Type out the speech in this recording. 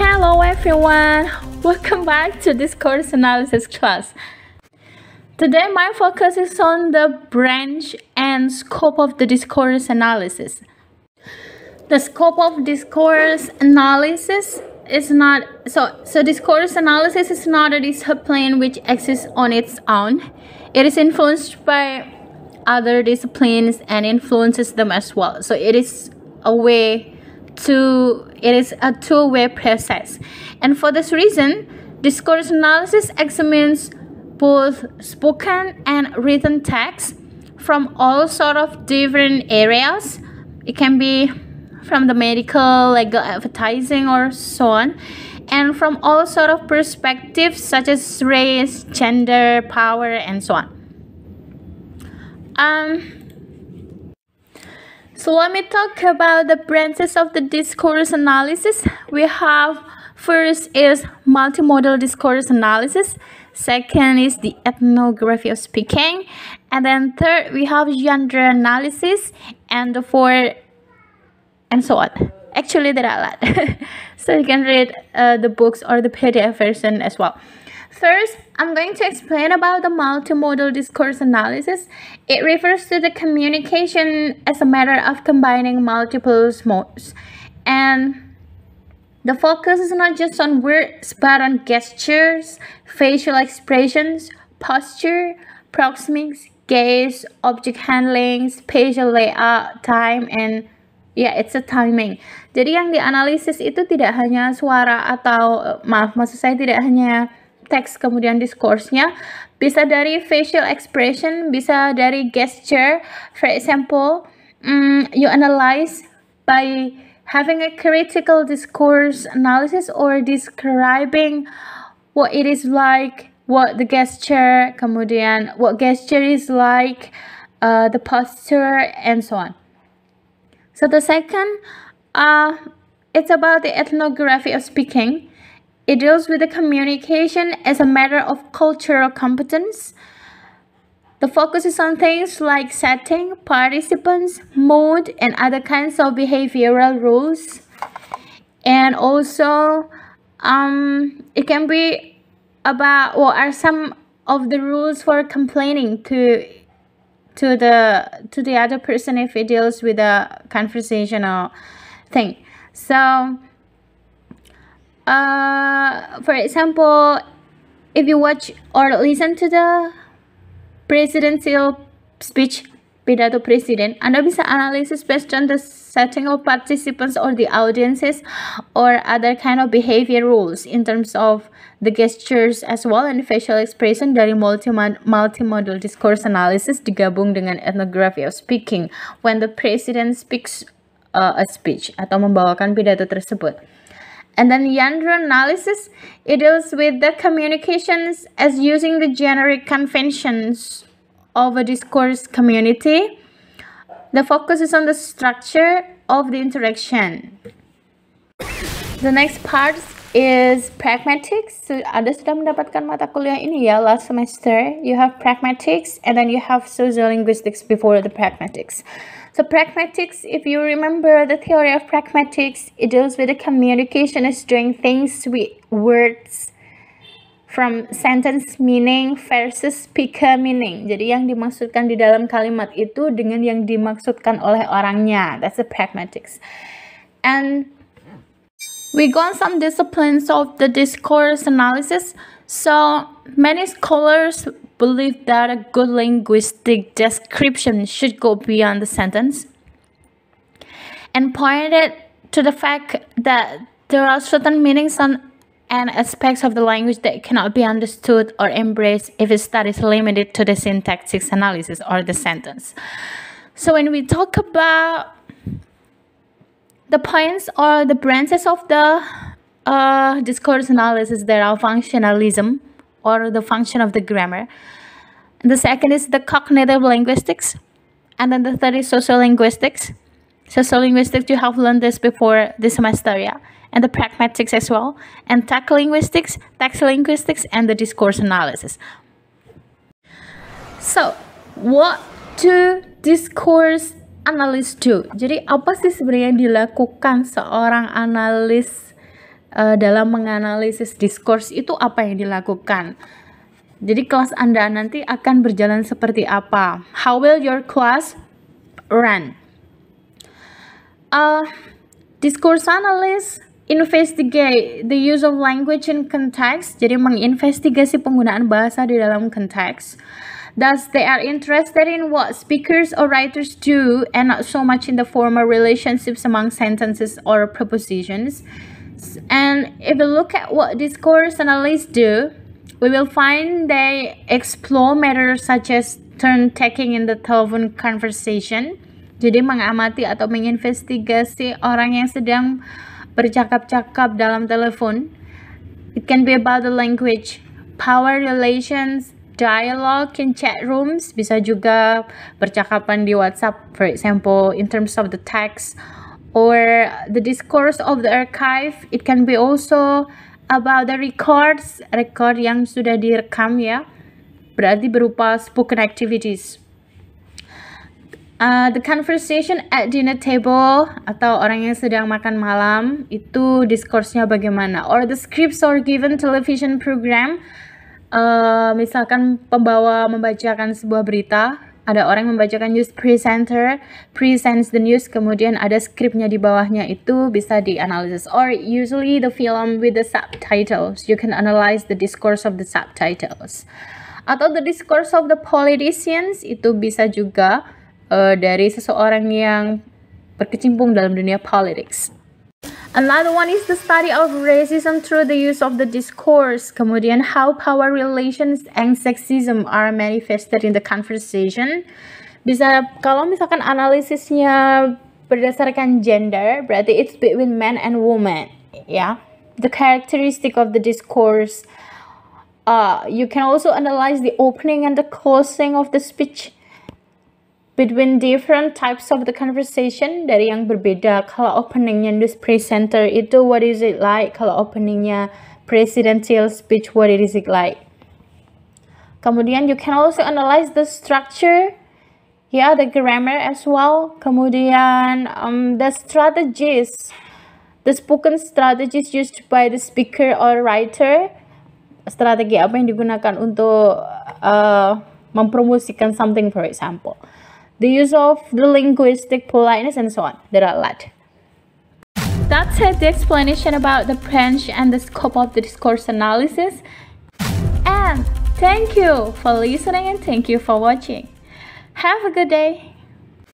Hello everyone, welcome back to discourse analysis class. Today my focus is on the branch and scope of the discourse analysis. The scope of discourse analysis is not so so discourse analysis is not a discipline which exists on its own. It is influenced by other disciplines and influences them as well. So it is a way to it is a two-way process. And for this reason, discourse analysis examines both spoken and written text from all sort of different areas. It can be from the medical, legal advertising or so on and from all sort of perspectives such as race, gender, power and so on. Um, so let me talk about the branches of the discourse analysis. We have first is multimodal discourse analysis. Second is the ethnography of speaking. And then third, we have gender analysis. And the fourth, and so on. Actually, there are a lot. so you can read uh, the books or the PDF version as well. First, I'm going to explain about the multimodal discourse analysis. It refers to the communication as a matter of combining multiple modes. And the focus is not just on words, but on gestures, facial expressions, posture, proxemics, gaze, object handling, spatial layout, time, and yeah, it's a timing. Jadi yang dianalisis itu tidak hanya suara atau maaf, maksud saya tidak hanya teks kemudian discourse-nya bisa dari facial expression bisa dari gesture. For example um, you analyze by having a critical discourse analysis or describing what it is like what the gesture kemudian what gesture is like uh, the posture and so on. So the second uh, it's about the ethnography of speaking it deals with the communication as a matter of cultural competence. The focus is on things like setting, participants, mood, and other kinds of behavioral rules. And also, um, it can be about what are some of the rules for complaining to to the to the other person if it deals with a conversational thing. So uh, for example, if you watch or listen to the presidential speech pidato presiden, Anda bisa analysis based on the setting of participants or the audiences or other kind of behavior rules in terms of the gestures as well and facial expression dari multimodal discourse analysis digabung dengan ethnography of speaking when the president speaks uh, a speech atau membawakan pidato tersebut. And then genre analysis, it deals with the communications as using the generic conventions of a discourse community. The focus is on the structure of the interaction. The next part is pragmatics. So, ada sudah mendapatkan mata kuliah ini ya last semester. You have pragmatics and then you have sociolinguistics before the pragmatics. So pragmatics, if you remember the theory of pragmatics, it deals with the communication as doing things with words from sentence meaning versus speaker meaning. Jadi yang dimaksudkan di dalam kalimat itu dengan yang dimaksudkan oleh orangnya. That's the pragmatics. And we go on some disciplines of the discourse analysis. So many scholars believe that a good linguistic description should go beyond the sentence and pointed to the fact that there are certain meanings and aspects of the language that cannot be understood or embraced if its study is limited to the syntactic analysis or the sentence. So when we talk about the points or the branches of the uh, discourse analysis, there are functionalism, or the function of the grammar. And the second is the cognitive linguistics. And then the third is sociolinguistics. Sociolinguistics, you have learned this before this semester, yeah? And the pragmatics as well. And text linguistics, text linguistics, and the discourse analysis. So, what do discourse analysts do? Jadi, apa sih sebenarnya yang dilakukan seorang analis uh, dalam menganalisis diskurs itu apa yang dilakukan. Jadi kelas Anda nanti akan berjalan seperti apa? How will your class run? Uh, discourse analyst investigate the use of language in context. Jadi menginvestigasi penggunaan bahasa di dalam konteks. Thus, they are interested in what speakers or writers do and not so much in the formal relationships among sentences or prepositions. And if we look at what discourse analysts do, we will find they explore matters such as turn taking in the telephone conversation. Jadi mengamati atau menginvestigasi orang yang sedang bercakap-cakap dalam telepon. It can be about the language, power relations, dialogue in chat rooms, bisa juga percakapan di WhatsApp, for example, in terms of the text or the discourse of the archive. It can be also about the records, record yang sudah direkam ya, berarti berupa spoken activities. Uh, the conversation at dinner table atau orang yang sedang makan malam itu diskursnya bagaimana or the scripts or given television program uh, misalkan pembawa membacakan sebuah berita, ada orang membacakan news presenter, presents the news, kemudian ada skripnya di bawahnya itu bisa dianalisis. Or usually the film with the subtitles, you can analyze the discourse of the subtitles. Atau the discourse of the politicians itu bisa juga uh, dari seseorang yang berkecimpung dalam dunia politics. Another one is the study of racism through the use of the discourse. Kemudian how power relations and sexism are manifested in the conversation. Bisa kalau misalkan analisisnya berdasarkan gender, berarti it's between men and women, ya. Yeah? The characteristic of the discourse. Uh, you can also analyze the opening and the closing of the speech between different types of the conversation dari yang berbeda. Kalau openingnya news presenter itu what is it like? Kalau openingnya presidential speech what is it like? Kemudian you can also analyze the structure yeah the grammar as well. Kemudian um, the strategies the spoken strategies used by the speaker or writer. Strategi apa yang digunakan untuk uh, mempromosikan something for example the use of the linguistic politeness and so on. There are a lot. That's it, the explanation about the branch and the scope of the discourse analysis. And thank you for listening and thank you for watching. Have a good day.